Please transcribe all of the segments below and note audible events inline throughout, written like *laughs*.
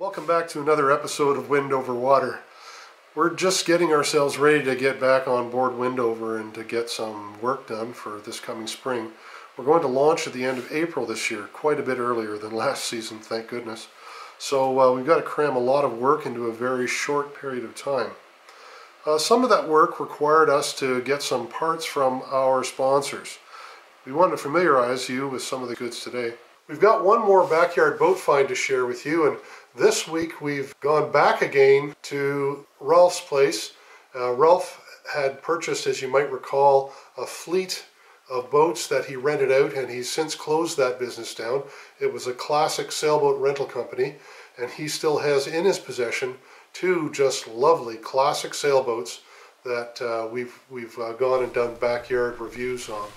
Welcome back to another episode of Wind Over Water. We're just getting ourselves ready to get back on board Windover and to get some work done for this coming spring. We're going to launch at the end of April this year, quite a bit earlier than *laughs* last season, thank goodness. So uh, we've got to cram a lot of work into a very short period of time. Uh, some of that work required us to get some parts from our sponsors. We want to familiarize you with some of the goods today. We've got one more backyard boat find to share with you, and this week we've gone back again to Ralph's place. Uh, Ralph had purchased, as you might recall, a fleet of boats that he rented out, and he's since closed that business down. It was a classic sailboat rental company, and he still has in his possession two just lovely classic sailboats that uh, we've we've uh, gone and done backyard reviews on.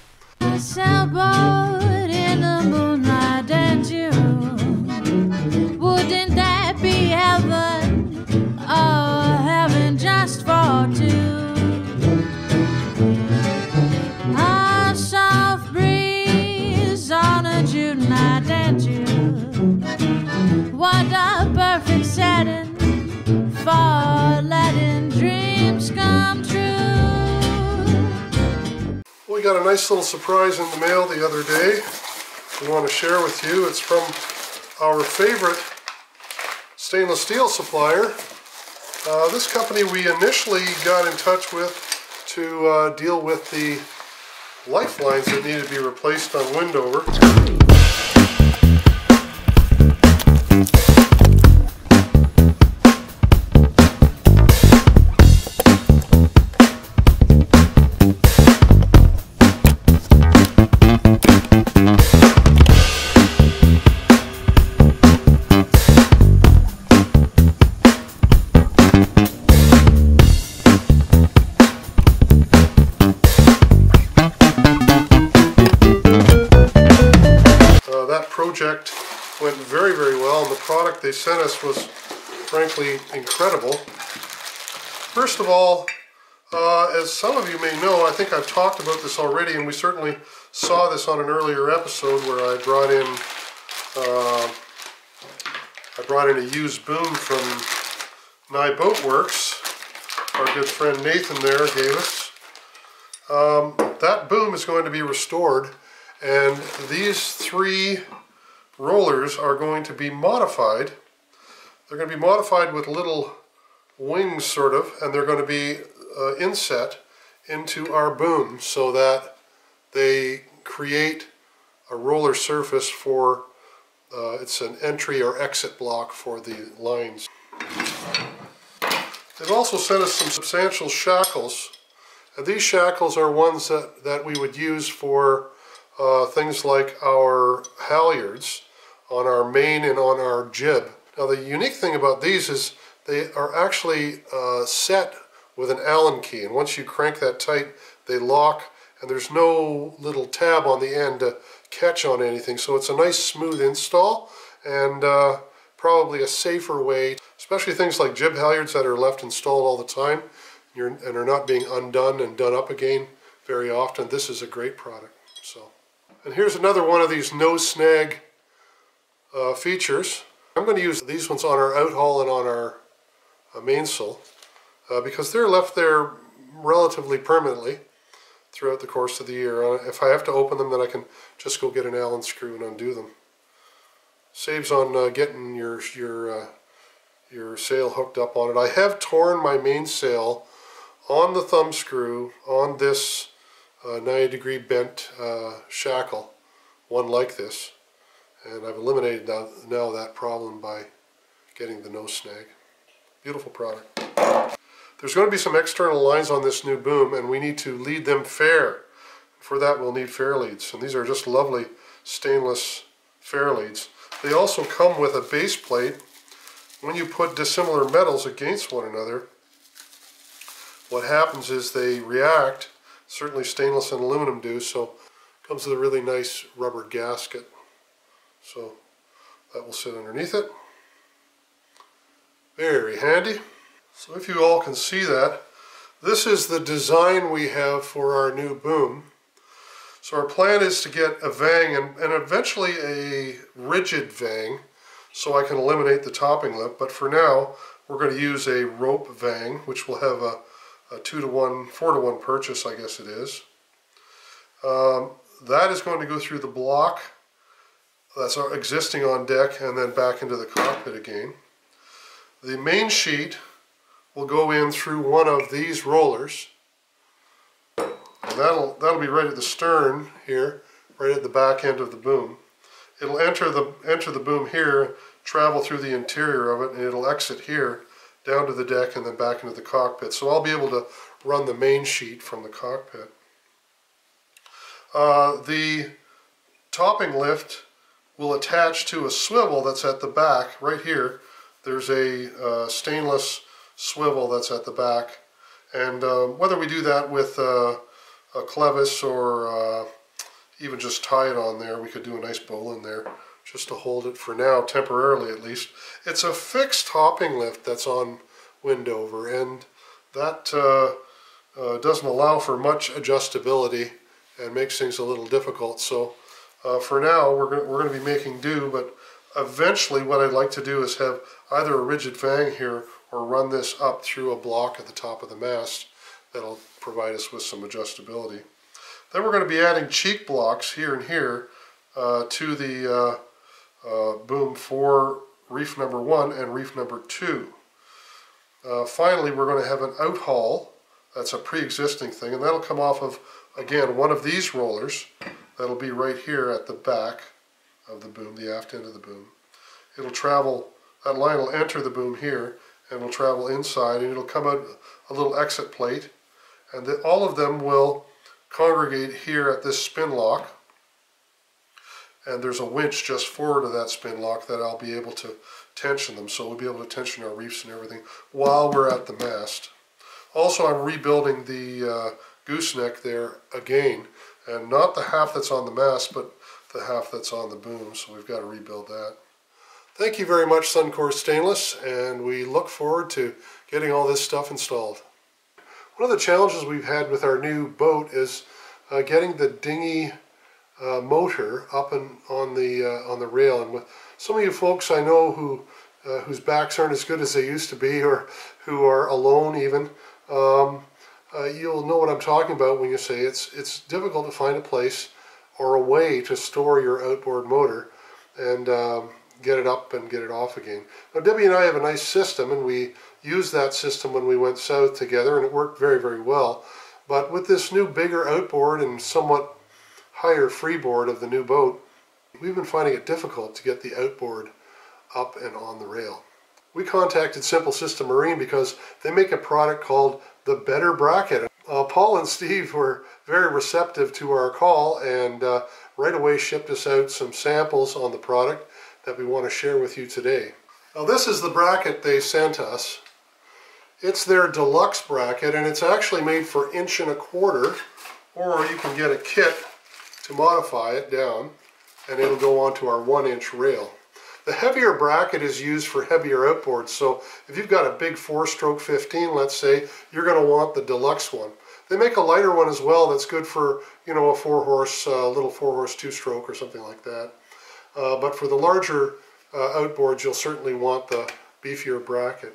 Sailboat We got a nice little surprise in the mail the other day. We want to share with you. It's from our favorite stainless steel supplier. Uh, this company we initially got in touch with to uh, deal with the lifelines that needed to be replaced on Windover. Of all, uh, as some of you may know, I think I've talked about this already, and we certainly saw this on an earlier episode where I brought in uh, I brought in a used boom from Nye Boat Works. Our good friend Nathan there gave us. Um, that boom is going to be restored, and these three rollers are going to be modified. They're going to be modified with little wings, sort of, and they're going to be uh, inset into our boom so that they create a roller surface for uh, it's an entry or exit block for the lines. They've also sent us some substantial shackles. And these shackles are ones that, that we would use for uh, things like our halyards on our main and on our jib. Now the unique thing about these is they are actually uh, set with an Allen key and once you crank that tight they lock and there's no little tab on the end to catch on anything. So it's a nice smooth install and uh, probably a safer way especially things like jib halyards that are left installed all the time and are not being undone and done up again very often. This is a great product so. And here's another one of these no snag uh, features. I'm going to use these ones on our outhaul and on our uh, mainsail uh, because they're left there relatively permanently throughout the course of the year. Uh, if I have to open them, then I can just go get an Allen screw and undo them. Saves on uh, getting your your uh, your sail hooked up on it. I have torn my mainsail on the thumb screw on this uh, 90 degree bent uh, shackle, one like this, and I've eliminated now, now that problem by getting the no snag. Beautiful product. There's going to be some external lines on this new boom and we need to lead them fair. For that we'll need fair leads and these are just lovely stainless fair leads. They also come with a base plate. When you put dissimilar metals against one another, what happens is they react, certainly stainless and aluminum do, so comes with a really nice rubber gasket. So that will sit underneath it. Very handy. So if you all can see that, this is the design we have for our new boom. So our plan is to get a vang and, and eventually a rigid vang so I can eliminate the topping lift. But for now, we're going to use a rope vang, which will have a, a 2 to 1, 4 to 1 purchase, I guess it is. Um, that is going to go through the block that's existing on deck and then back into the cockpit again. The main sheet will go in through one of these rollers. And that'll, that'll be right at the stern here, right at the back end of the boom. It'll enter the, enter the boom here, travel through the interior of it, and it'll exit here down to the deck and then back into the cockpit. So I'll be able to run the main sheet from the cockpit. Uh, the topping lift will attach to a swivel that's at the back right here. There's a uh, stainless swivel that's at the back. And um, whether we do that with uh, a clevis or uh, even just tie it on there, we could do a nice bowl in there just to hold it for now, temporarily at least. It's a fixed topping lift that's on Windover and that uh, uh, doesn't allow for much adjustability and makes things a little difficult. So uh, for now, we're going we're going to be making do, but eventually what I'd like to do is have either a rigid vang here or run this up through a block at the top of the mast that'll provide us with some adjustability. Then we're going to be adding cheek blocks here and here uh, to the uh, uh, boom for reef number one and reef number two. Uh, finally, we're going to have an outhaul. That's a pre-existing thing, and that'll come off of, again, one of these rollers. That'll be right here at the back of the boom, the aft end of the boom. It'll travel, that line will enter the boom here, and will travel inside, and it'll come out a little exit plate, and the, all of them will congregate here at this spin lock, and there's a winch just forward of that spin lock that I'll be able to tension them, so we'll be able to tension our reefs and everything while we're at the mast. Also, I'm rebuilding the uh, gooseneck there again, and not the half that's on the mast, but the half that's on the boom, so we've got to rebuild that. Thank you very much Suncor Stainless and we look forward to getting all this stuff installed. One of the challenges we've had with our new boat is uh, getting the dinghy uh, motor up and on the uh, on the rail and with some of you folks I know who uh, whose backs aren't as good as they used to be or who are alone even um, uh, you'll know what I'm talking about when you say it's it's difficult to find a place or a way to store your outboard motor and um, get it up and get it off again. Now Debbie and I have a nice system and we used that system when we went south together and it worked very, very well. But with this new bigger outboard and somewhat higher freeboard of the new boat, we've been finding it difficult to get the outboard up and on the rail. We contacted Simple System Marine because they make a product called the Better Bracket. Uh, Paul and Steve were very receptive to our call and uh, right away shipped us out some samples on the product that we want to share with you today. Now this is the bracket they sent us. It's their deluxe bracket and it's actually made for inch and a quarter or you can get a kit to modify it down and it'll go onto our one inch rail. The heavier bracket is used for heavier outboards so if you've got a big four stroke 15 let's say you're going to want the deluxe one. They make a lighter one as well that's good for you know a four horse uh, little four horse two stroke or something like that. Uh, but for the larger uh, outboards, you'll certainly want the beefier bracket.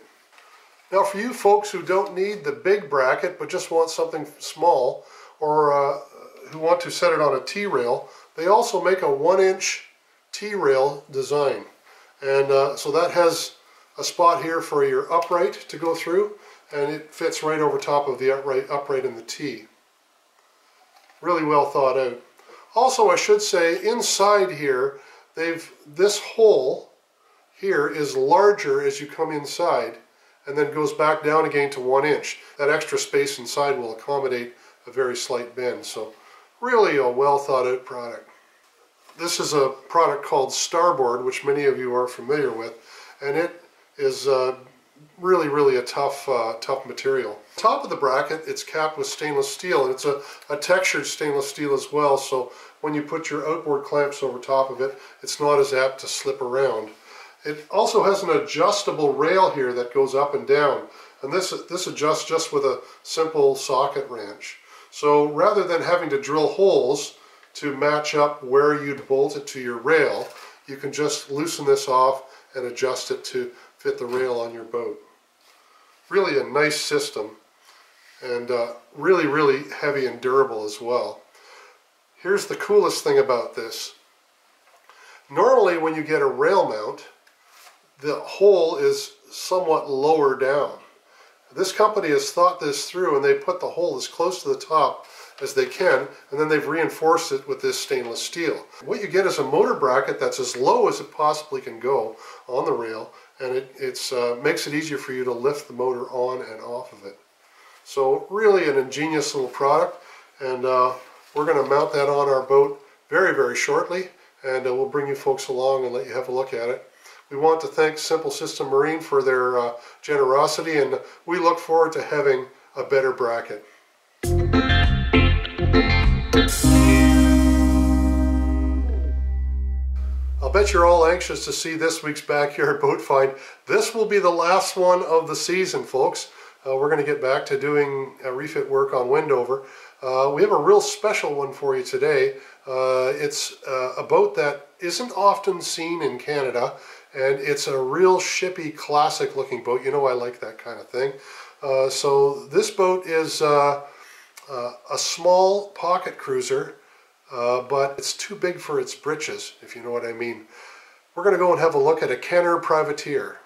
Now for you folks who don't need the big bracket, but just want something small, or uh, who want to set it on a T-rail, they also make a one inch T-rail design. And uh, so that has a spot here for your upright to go through, and it fits right over top of the upright, upright in the T. Really well thought out. Also, I should say, inside here, they've this hole here is larger as you come inside and then goes back down again to one inch. That extra space inside will accommodate a very slight bend. So really a well thought out product. This is a product called Starboard, which many of you are familiar with, and it is uh, really, really a tough, uh, tough material. Top of the bracket, it's capped with stainless steel, and it's a, a textured stainless steel as well, so when you put your outboard clamps over top of it, it's not as apt to slip around. It also has an adjustable rail here that goes up and down, and this, this adjusts just with a simple socket wrench. So rather than having to drill holes to match up where you'd bolt it to your rail, you can just loosen this off and adjust it to fit the rail on your boat. Really a nice system and uh, really, really heavy and durable as well. Here's the coolest thing about this. Normally when you get a rail mount, the hole is somewhat lower down. This company has thought this through and they put the hole as close to the top as they can and then they've reinforced it with this stainless steel. What you get is a motor bracket that's as low as it possibly can go on the rail and it it's, uh, makes it easier for you to lift the motor on and off of it. So really an ingenious little product and uh, we're going to mount that on our boat very very shortly and uh, we'll bring you folks along and let you have a look at it. We want to thank Simple System Marine for their uh, generosity and we look forward to having a better bracket. I'll bet you're all anxious to see this week's backyard *laughs* boat find. This will be the last one of the season, folks. Uh, we're going to get back to doing refit work on Windover. Uh, we have a real special one for you today. Uh, it's uh, a boat that isn't often seen in Canada, and it's a real shippy, classic looking boat. You know I like that kind of thing. Uh, so this boat is uh, a small pocket cruiser uh, but it's too big for its britches, if you know what I mean. We're going to go and have a look at a Kenner Privateer.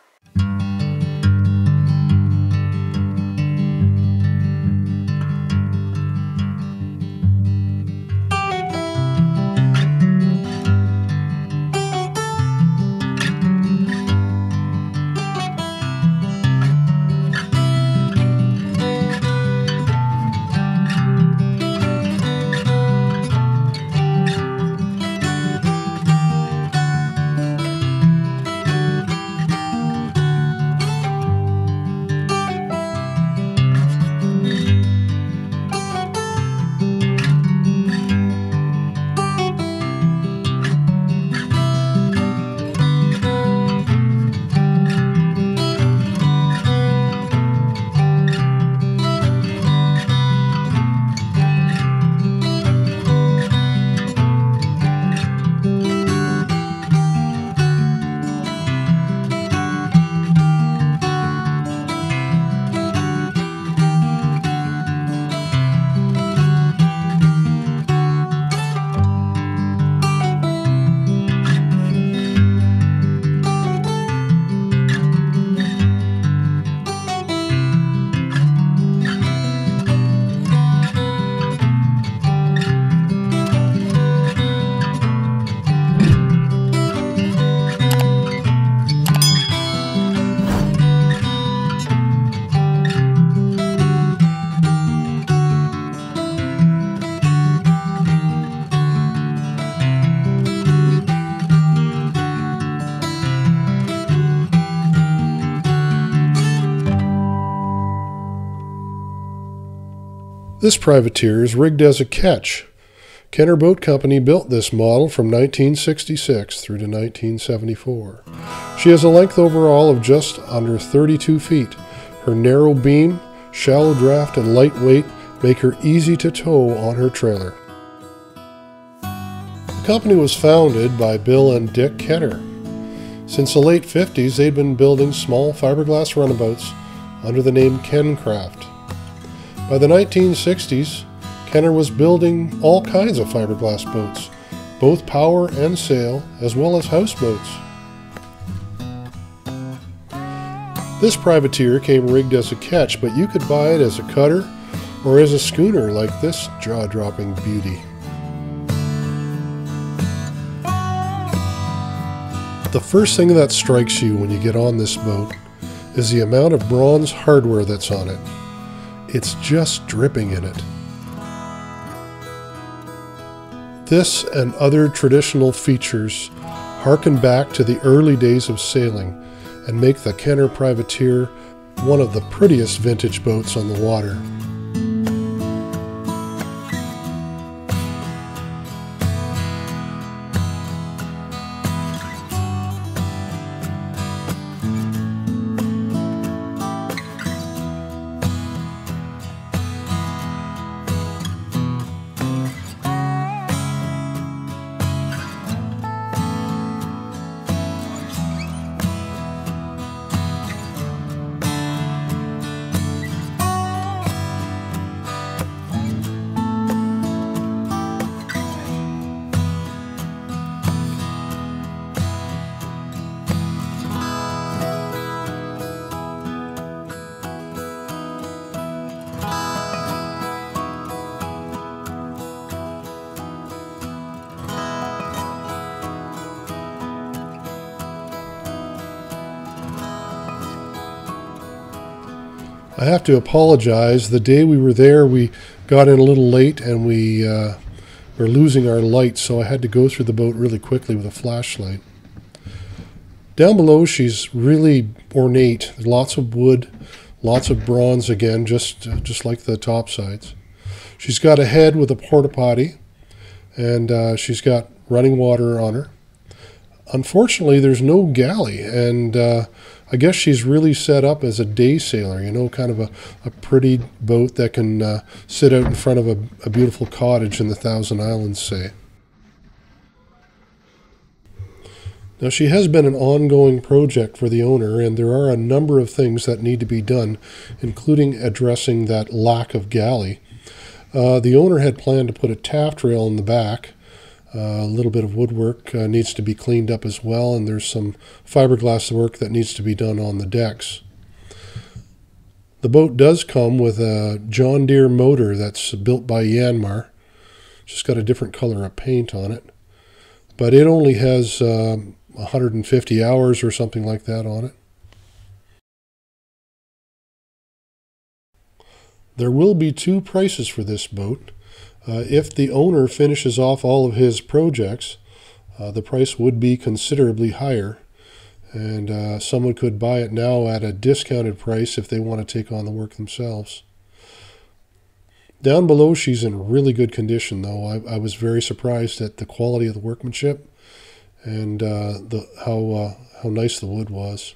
This privateer is rigged as a ketch. Kenner Boat Company built this model from 1966 through to 1974. She has a length overall of just under 32 feet. Her narrow beam, shallow draft, and lightweight make her easy to tow on her trailer. The company was founded by Bill and Dick Kenner. Since the late 50s, they'd been building small fiberglass runabouts under the name Kencraft. By the 1960s, Kenner was building all kinds of fiberglass boats, both power and sail, as well as houseboats. This privateer came rigged as a ketch, but you could buy it as a cutter or as a schooner like this jaw-dropping beauty. The first thing that strikes you when you get on this boat is the amount of bronze hardware that's on it. It's just dripping in it. This and other traditional features harken back to the early days of sailing and make the Kenner Privateer one of the prettiest vintage boats on the water. I have to apologize. The day we were there, we got in a little late and we uh, were losing our light, so I had to go through the boat really quickly with a flashlight. Down below, she's really ornate. Lots of wood, lots of bronze again, just uh, just like the top sides. She's got a head with a porta potty, and uh, she's got running water on her. Unfortunately, there's no galley, and uh, I guess she's really set up as a day sailor, you know, kind of a, a pretty boat that can uh, sit out in front of a, a beautiful cottage in the Thousand Islands, say. Now, she has been an ongoing project for the owner, and there are a number of things that need to be done, including addressing that lack of galley. Uh, the owner had planned to put a taffrail in the back. Uh, a little bit of woodwork uh, needs to be cleaned up as well, and there's some fiberglass work that needs to be done on the decks. The boat does come with a John Deere motor that's built by Yanmar. Just got a different color of paint on it. But it only has um, 150 hours or something like that on it. There will be two prices for this boat. Uh, if the owner finishes off all of his projects, uh, the price would be considerably higher. And uh, someone could buy it now at a discounted price if they want to take on the work themselves. Down below, she's in really good condition, though. I, I was very surprised at the quality of the workmanship and uh, the how uh, how nice the wood was.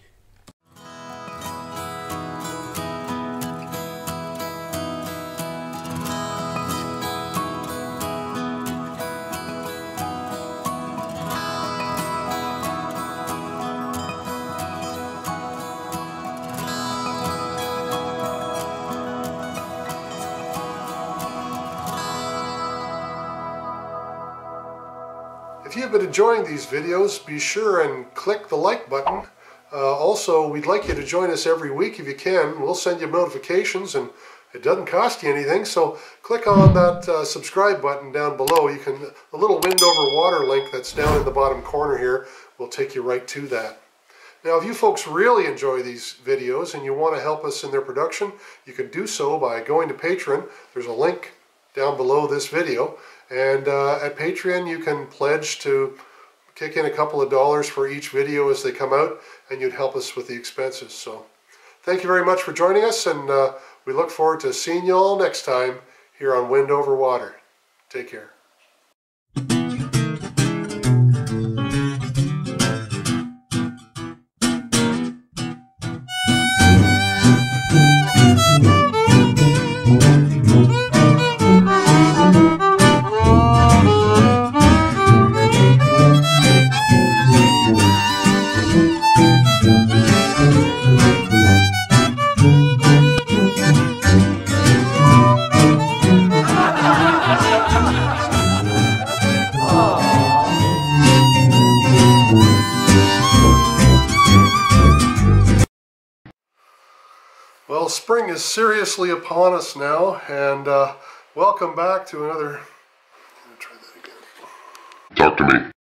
You've been enjoying these videos, be sure and click the like button. Uh, also, we'd like you to join us every week if you can. We'll send you notifications and it doesn't cost you anything. So click on that uh, subscribe button down below. You can, the little wind over water link that's down in the bottom corner here will take you right to that. Now, if you folks really enjoy these videos and you want to help us in their production, you can do so by going to Patreon. There's a link down below this video. And uh, at Patreon, you can pledge to kick in a couple of dollars for each video as they come out, and you'd help us with the expenses. So thank you very much for joining us, and uh, we look forward to seeing you all next time here on Wind Over Water. Take care. Spring is seriously upon us now, and uh, welcome back to another. Talk to me.